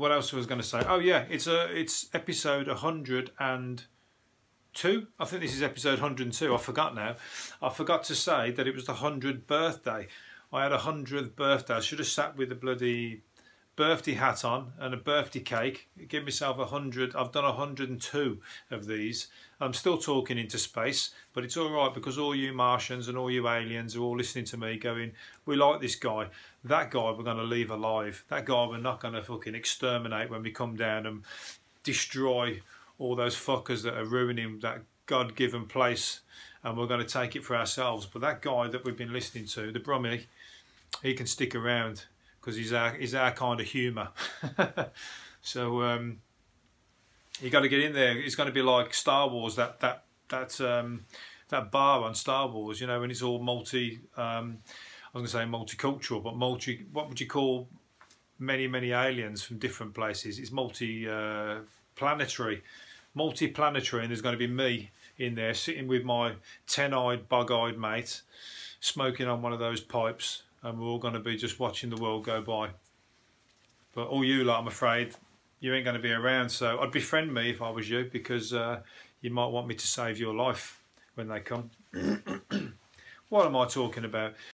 what else was going to say? Oh yeah, it's a it's episode 102. I think this is episode 102. I forgot now. I forgot to say that it was the 100th birthday. I had a 100th birthday. I should have sat with the bloody birthday hat on and a birthday cake. Give myself a hundred. I've done a hundred and two of these. I'm still talking into space, but it's all right because all you Martians and all you aliens are all listening to me, going, "We like this guy. That guy we're going to leave alive. That guy we're not going to fucking exterminate when we come down and destroy all those fuckers that are ruining that God-given place." And we're going to take it for ourselves. But that guy that we've been listening to, the Brummy, he can stick around because he's our he's our kind of humour. so um, you got to get in there. It's going to be like Star Wars. That that that um, that bar on Star Wars. You know, when it's all multi. Um, I was going to say multicultural, but multi. What would you call many many aliens from different places? It's multi uh, planetary, multi planetary, and there's going to be me in there sitting with my ten-eyed, bug-eyed mate, smoking on one of those pipes and we're all going to be just watching the world go by. But all you lot, I'm afraid, you ain't going to be around. So I'd befriend me if I was you because uh, you might want me to save your life when they come. what am I talking about?